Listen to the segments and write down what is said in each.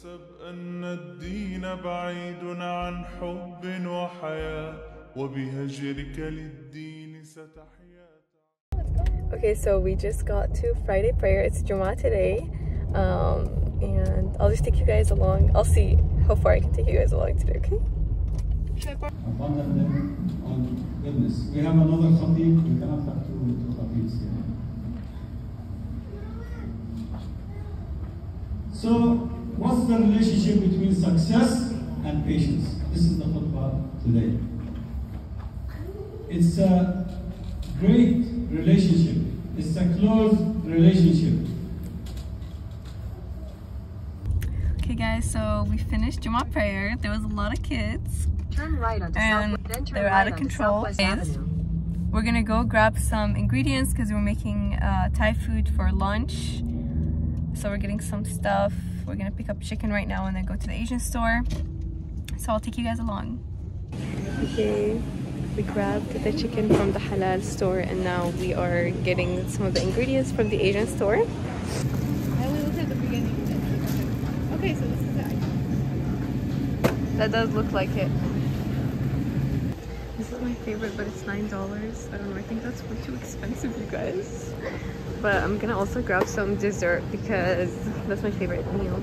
تحسب أن الدين بعيد عن حب وحياة وبهجرك للدين ستحيا Okay, so we just got to Friday prayer. It's Jummah today. Um, and I'll just take you guys along. I'll see how far I can take you guys along today, okay? abundantly on goodness. We have another khatib, we cannot have two, two khatibs here. So, what's the relationship between success and patience? This is the khutbah today. It's a great relationship. It's a close relationship. Okay, guys, so we finished Jummah prayer. There was a lot of kids. Turn right onto And South, then turn they're right out of control. Southwest Yes. Avenue. We're gonna go grab some ingredients because we're making uh, Thai food for lunch. So we're getting some stuff. We're gonna pick up chicken right now and then go to the Asian store. So I'll take you guys along. Okay, we grabbed the chicken from the halal store and now we are getting some of the ingredients from the Asian store. I only looked at the beginning. Okay, so this is it. That does look like it. Favorite, but it's nine dollars. I don't know. I think that's way too expensive, you guys. But I'm gonna also grab some dessert because that's my favorite meal.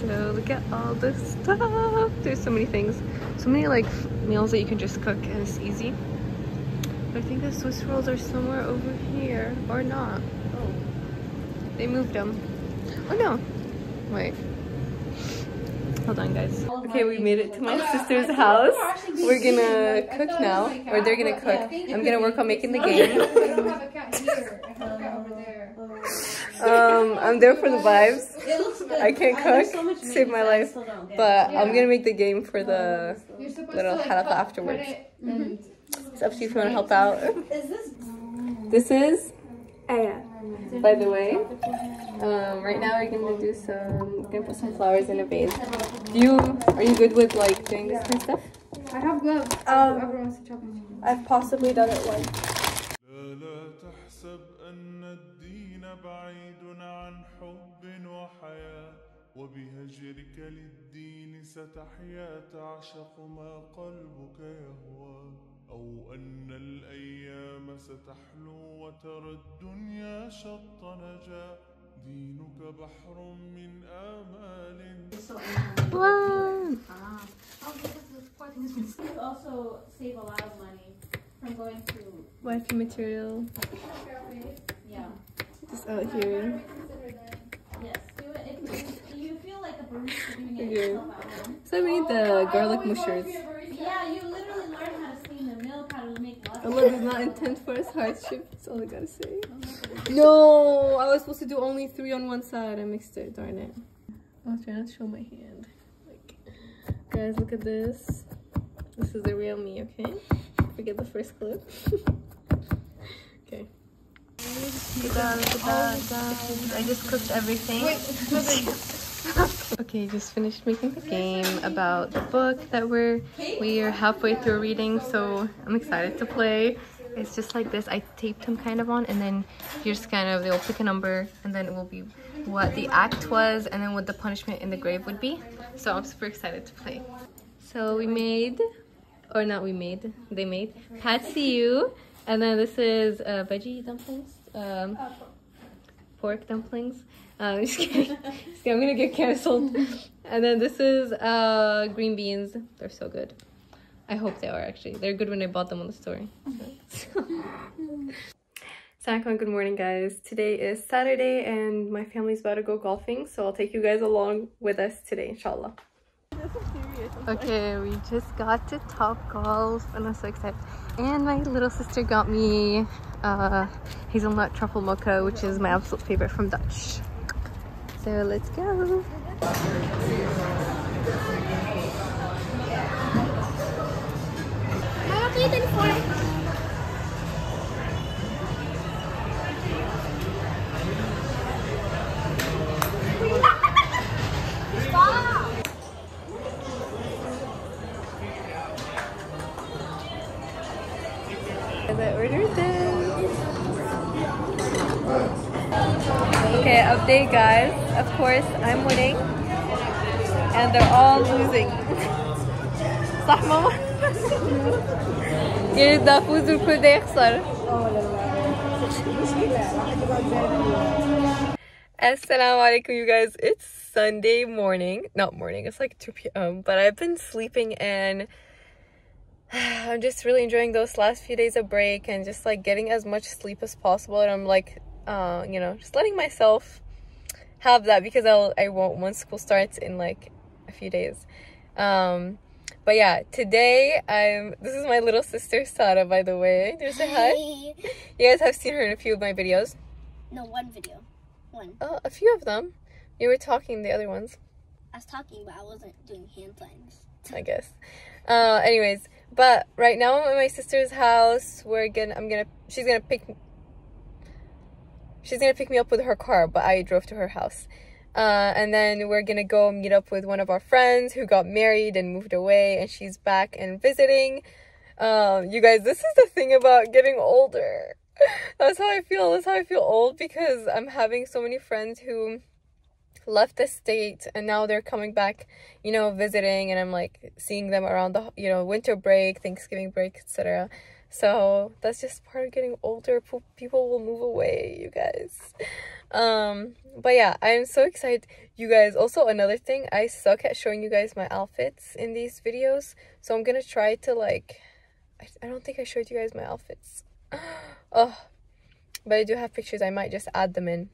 So look at all this stuff. There's so many things, so many like meals that you can just cook and it's easy. But I think the Swiss rolls are somewhere over here or not. Oh, they moved them. Oh no, wait. Hold on, guys. Okay, we made it to my sister's house. We're gonna cook now, or they're gonna cook. I'm gonna work on making the game. I don't have a cat here. I have a cat over there. Um, I'm there for the vibes. I can't cook save my life, but I'm gonna make the game for the little like, afterwards. and- It's up to you if you wanna help out. This This is Aya, by the way. Um, right now we're gonna do some, we're gonna put some flowers in a vase. Do you, are you good with like doing this kind of stuff? I have gloves. Um, Whoever wants to chop it. I've possibly done it once. لا لا تحسب أن الدين بعيد عن حب وحياة وبهجرك للدين ستحيا تعشق ما قلبك يهوى أو أن الأيام ستحلو وترى الدنيا شط نجا. دينك بحر من آمال. So we need the garlic mushrooms. Make lots not intend for us hardship. That's all I gotta say. No, I was supposed to do only three on one side. I mixed it. Darn it. I was trying to show my hand. Like, guys, look at this. This is the real me. Okay. Forget the first clip. okay. Look at that, look at that, guys. I just cooked everything. Okay, just finished making the game about the book that we're we are halfway through reading, so I'm excited to play. It's just like this. I taped him kind of on, and then just kind of they'll pick a number, and then it will be what the act was, and then what the punishment in the grave would be. So I'm super excited to play. So we made, or not we made, they made pad see ew, and then this is uh, veggie dumplings, um, pork dumplings. Uh, just kidding. Just kidding, I'm gonna get canceled. And then this is uh, green beans. They're so good. I hope they are actually. They're good when I bought them on the store. Assalamualaikum, good morning guys. Today is Saturday and my family's about to go golfing, so I'll take you guys along with us today, inshallah. Okay, we just got to Top Golf and I'm so excited. And my little sister got me uh, hazelnut truffle mocha, which is my absolute favorite from Dutch. So let's go. I ordered this. Okay, update guys. Of course, I'm winning. and they're all losing. صح ماما؟ يعني بدها افوز والكل ده يخسر. Assalamu alaikum, you guys. It's Sunday morning. Not morning, it's like 2 p.m. But I've been sleeping and I'm just really enjoying those last few days of break and just like getting as much sleep as possible. And I'm like, uh, you know, just letting myself have that because I'll I won't once school starts in like a few days. Um, but yeah, today I'm. This is my little sister Sara, by the way. You say hi? You guys have seen her in a few of my videos. No, one video. One. Oh, a few of them. You were talking the other ones. I was talking, but I wasn't doing hand signs. I guess. Uh, anyways, but right now I'm at my sister's house. We're gonna, I'm gonna, she's gonna pick, she's gonna pick me up with her car, but I drove to her house. Uh, and then we're gonna go meet up with one of our friends who got married and moved away, and she's back and visiting. Um, you guys, this is the thing about getting older. That's how I feel. That's how I feel old because I'm having so many friends who left the state and now they're coming back you know visiting and i'm like seeing them around the you know winter break thanksgiving break etc so that's just part of getting older P- people will move away you guys um but yeah i'm so excited you guys also another thing i suck at showing you guys my outfits in these videos so i'm gonna try to like i, I don't think i showed you guys my outfits oh but i do have pictures i might just add them in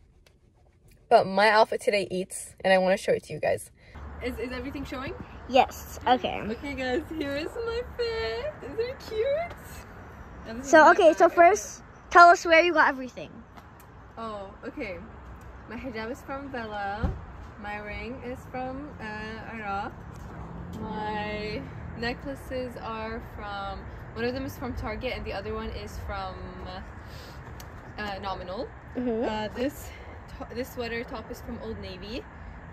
but my outfit today eats, and I want to show it to you guys. Is, is everything showing? Yes. Okay. Okay, guys, here is my fit. Isn't it cute? And this is So okay. So first, tell us where you got everything. Oh, okay. My hijab is from Bella. My ring is from uh, Iraq. My necklaces are from one of them is from Target, and the other one is from uh, Nominal. Mhm. Uh, this this sweater top is from Old Navy.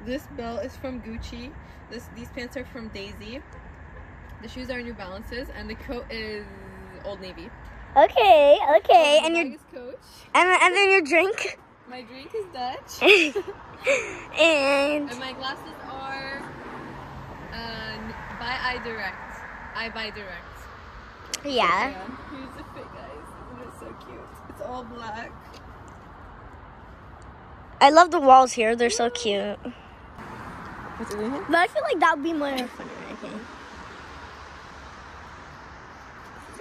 This belt is from Gucci. This these pants are from Daisy. The shoes are New Balances, and the coat is Old Navy. Okay. Okay. Uh, And your Coach. and and then your drink. My drink is Dutch, and and my glasses are uh, by I Direct. EyeBuyDirect. yeah. Here's the fit, guys. Isn't so cute? It's all black. I love the walls here. They're so cute. But I feel like that would be more fun. Okay.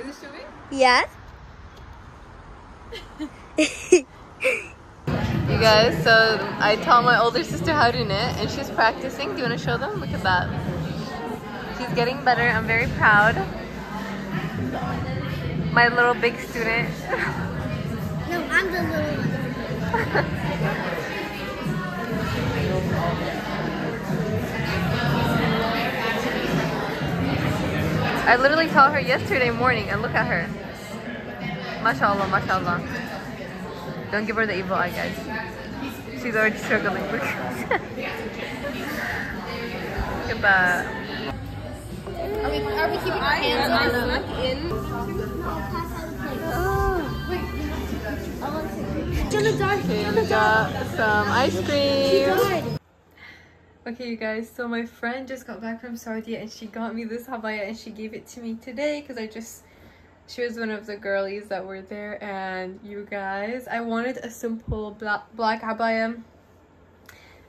Is it showing? Yeah. You guys, so I taught my older sister how to knit and she's practicing. Do you want to show them? Look at that. She's getting better. I'm very proud. My little big student. No, I'm the little one. I literally taught her yesterday morning and look at her. Mashallah, mashallah. Don't give her the evil eye, guys. She's already struggling. Look. at that. Are we, are we keeping our hands I on them? snuck in. Oh. Okay, we got some ice cream. Okay, you guys, so my friend just got back from Saudi and she got me this habaya and she gave it to me today because I just, she was one of the girlies that were there and you guys, I wanted a simple black, black abaya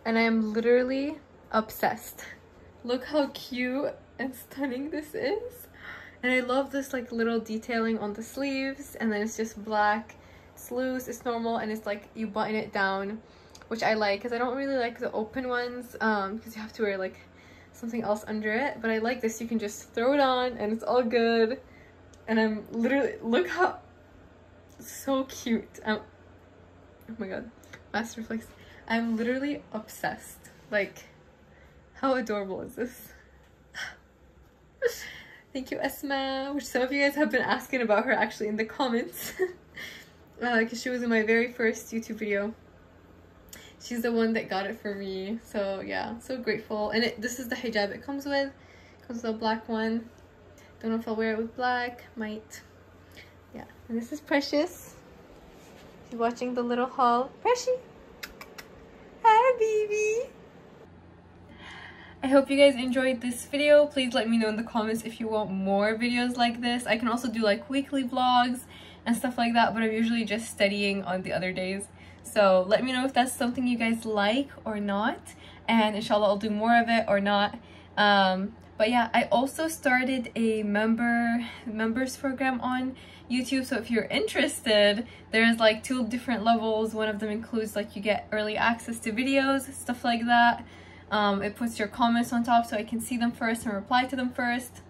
and I am literally obsessed. Look how cute and stunning this is. And I love this like little detailing on the sleeves and then it's just black. It's loose, it's normal, and it's like you button it down, which I like because I don't really like the open ones um because you have to wear like something else under it. But I like this, you can just throw it on and it's all good. And I'm literally, look how, so cute. I'm, oh my god, Master Flex. I'm literally obsessed. Like, how adorable is this? Thank you, Esma, which some of you guys have been asking about her actually in the comments. Because uh, she was in my very first YouTube video. She's the one that got it for me. So yeah, so grateful. And it, this is the hijab it comes with. It comes with a black one. Don't know if I'll wear it with black. Might. Yeah. And this is Precious. She's watching the little haul. Precious. Hi, baby. I hope you guys enjoyed this video. Please let me know in the comments if you want more videos like this. I can also do like weekly vlogs and stuff like that, but I'm usually just studying on the other days. So let me know if that's something you guys like or not. And inshallah, I'll do more of it or not. Um, but yeah, I also started a member members program on YouTube. So if you're interested, there's like two different levels. One of them includes like you get early access to videos, stuff like that. Um, it puts your comments on top so I can see them first and reply to them first.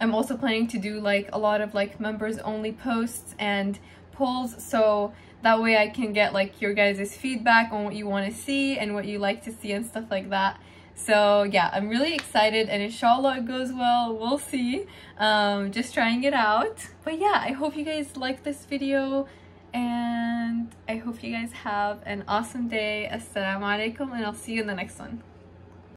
I'm also planning to do like a lot of like members only posts and polls so that way I can get like your guys' feedback on what you want to see and what you like to see and stuff like that. So yeah, I'm really excited and inshallah it goes well. We'll see. Um, just trying it out. But yeah, I hope you guys like this video and I hope you guys have an awesome day. Assalamu alaikum and I'll see you in the next one.